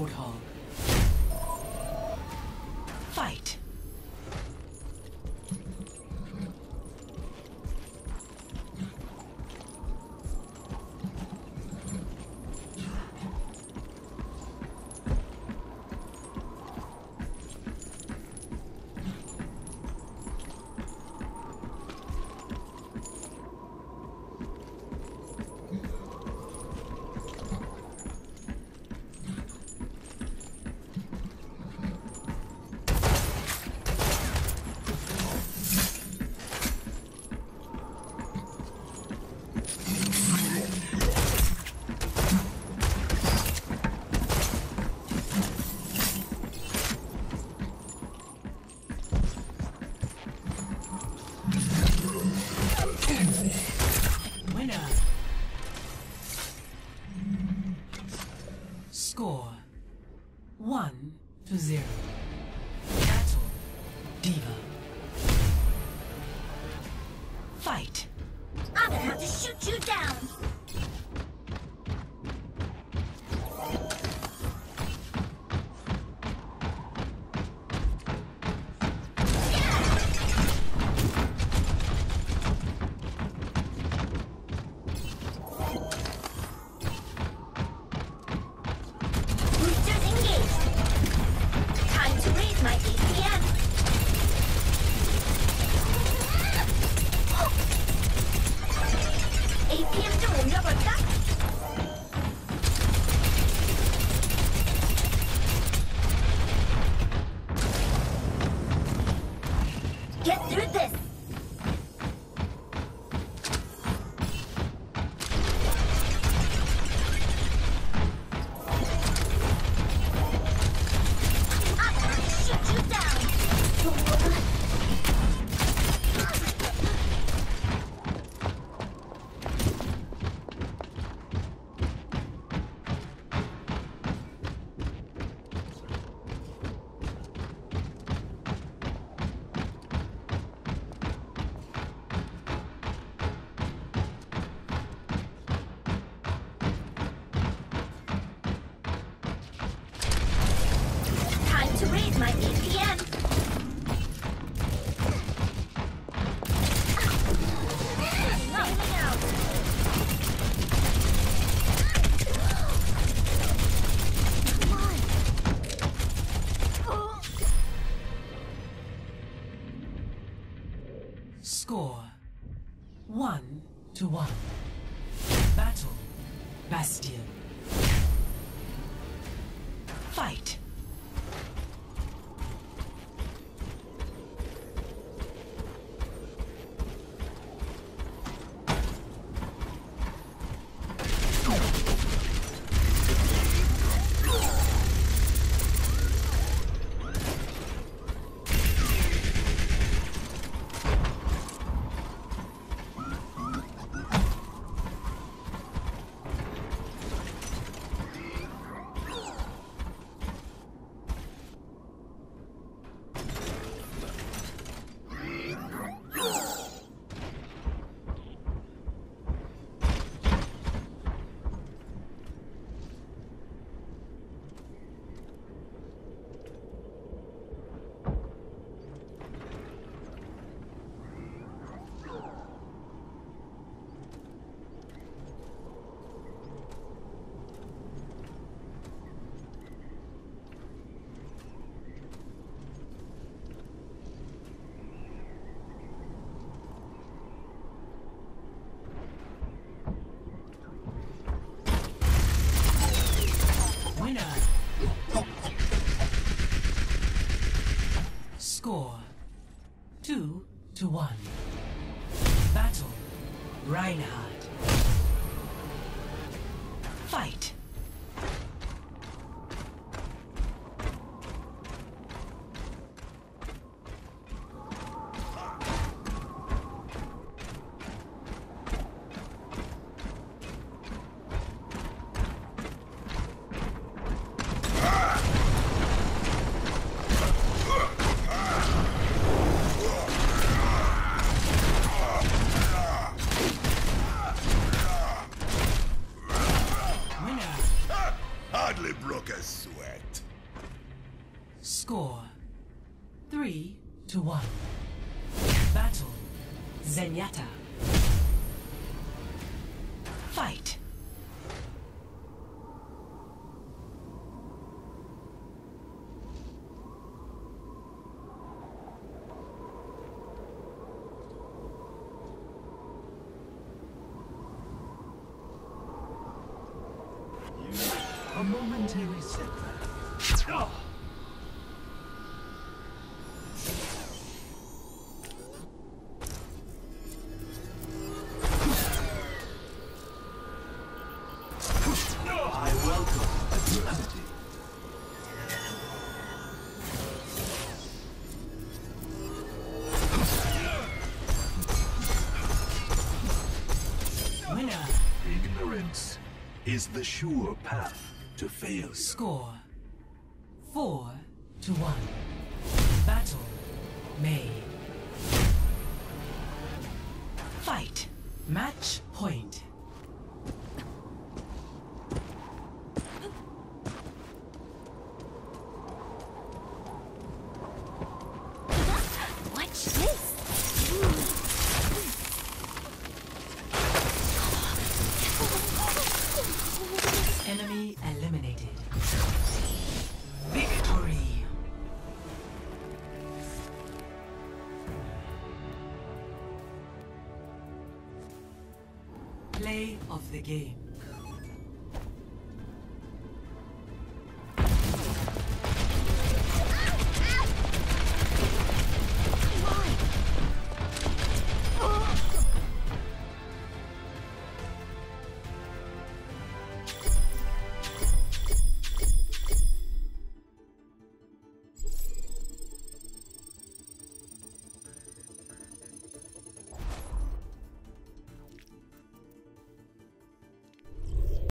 出场 Perfect. my Score one to one. Battle Bastion. Fight. to one. sweat. Score. Three to one. Battle. Zenyatta. A momentary setback. I welcome adversity. Winner. Ignorance is the sure path to failure. Score four to one. Battle Mei. Play of the game.